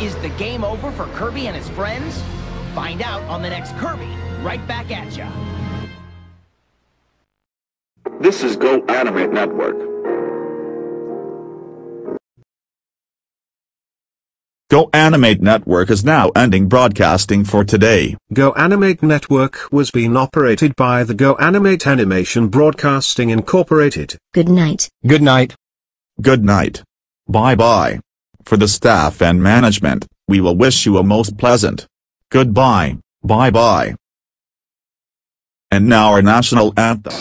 Is the game over for Kirby and his friends? Find out on the next Kirby, right back at ya. This is Go Animate Network. Go Animate Network is now ending broadcasting for today. Go Animate Network was being operated by the Go Animate Animation Broadcasting Incorporated. Good night. Good night. Good night. Bye bye. For the staff and management, we will wish you a most pleasant goodbye. Bye bye. And now our national anthem.